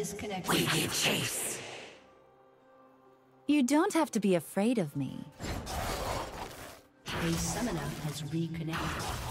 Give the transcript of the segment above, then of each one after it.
disconnected. We give chase. You don't have to be afraid of me. A summoner has reconnected.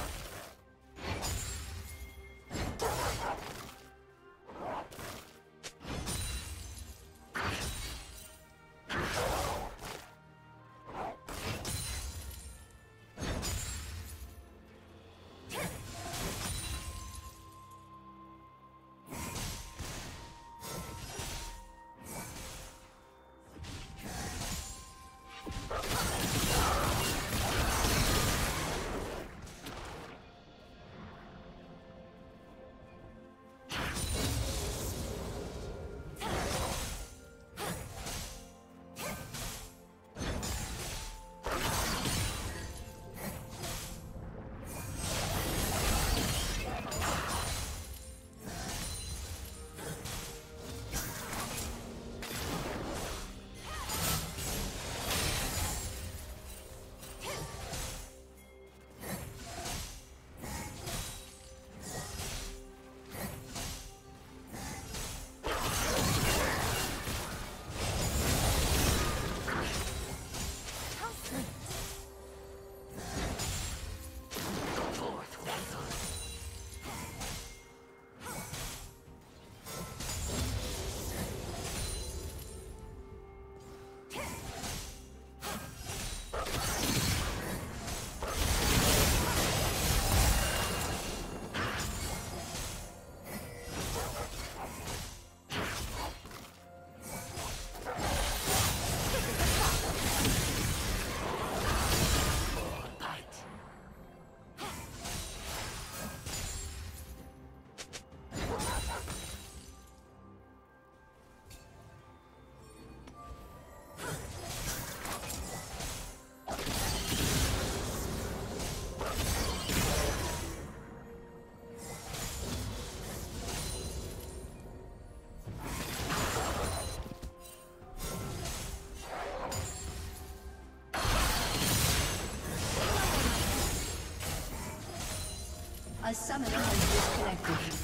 A summoner has disconnected.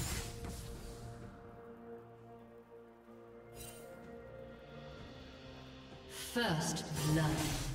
First blood.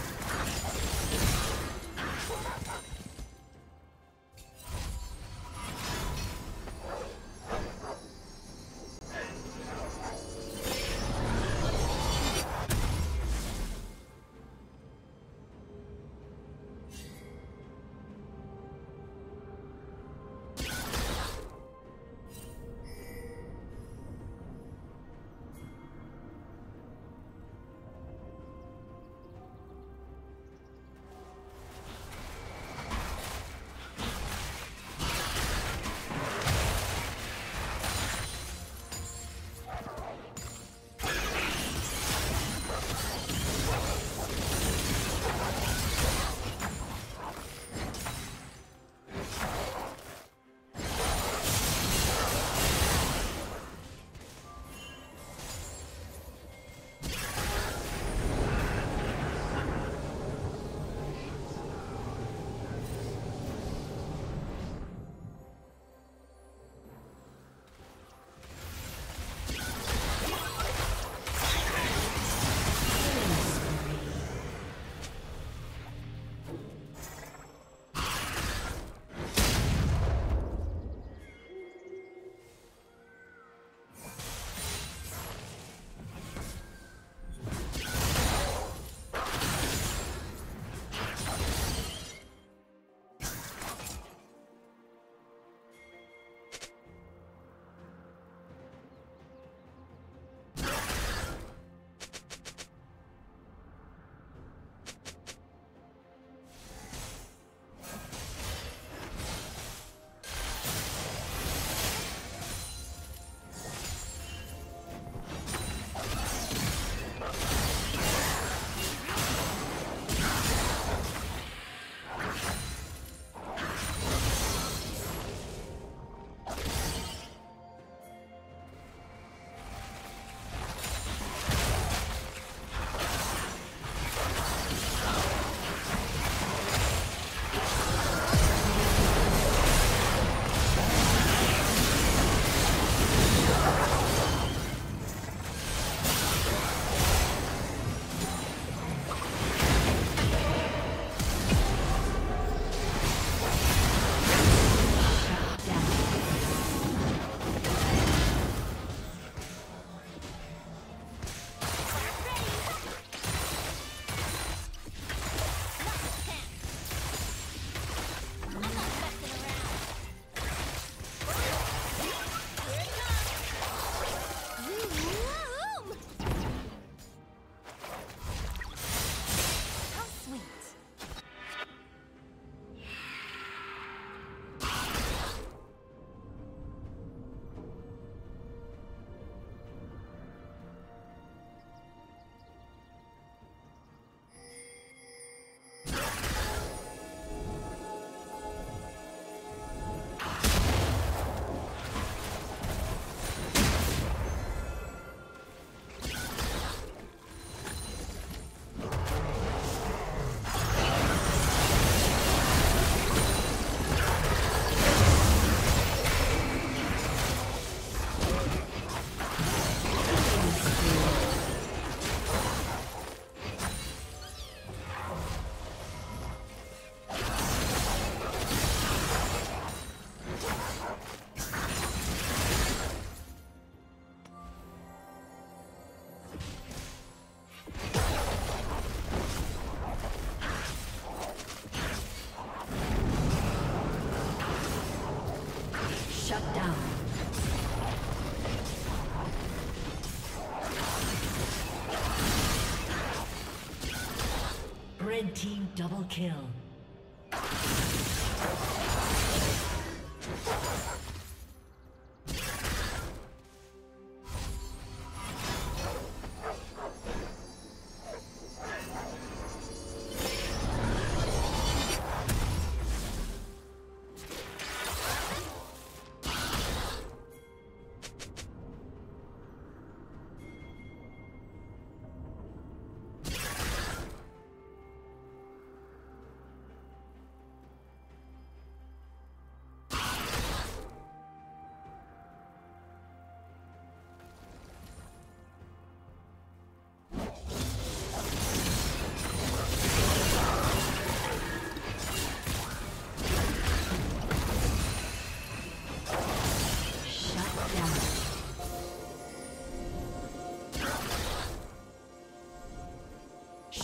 Double kill.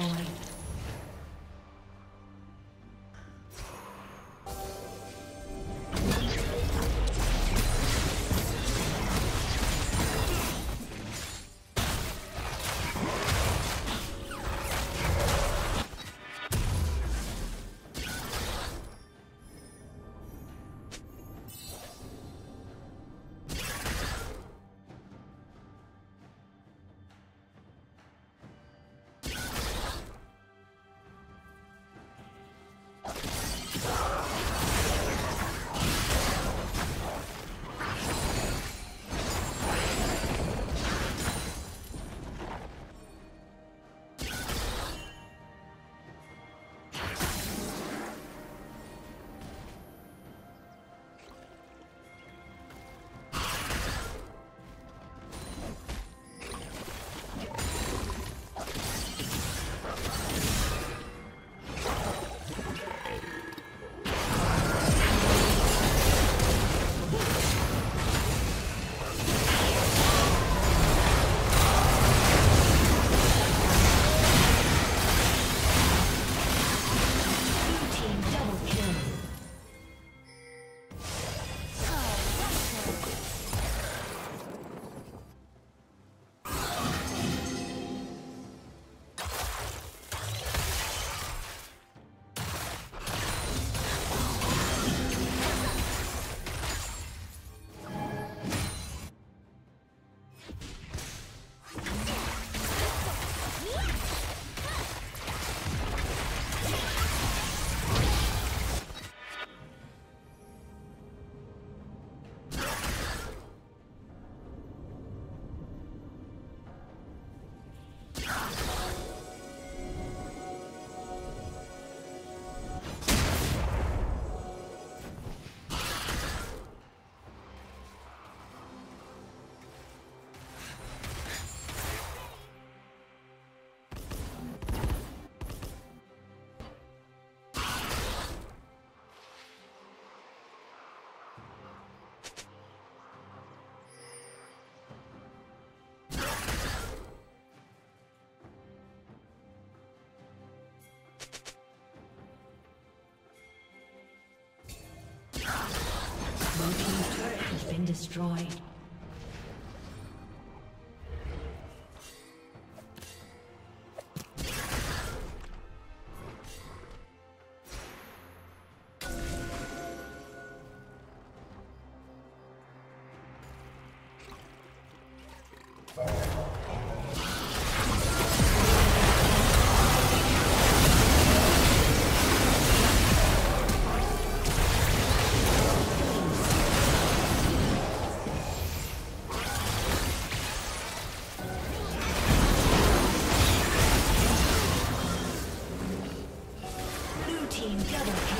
destroyed. destroyed. Turret has been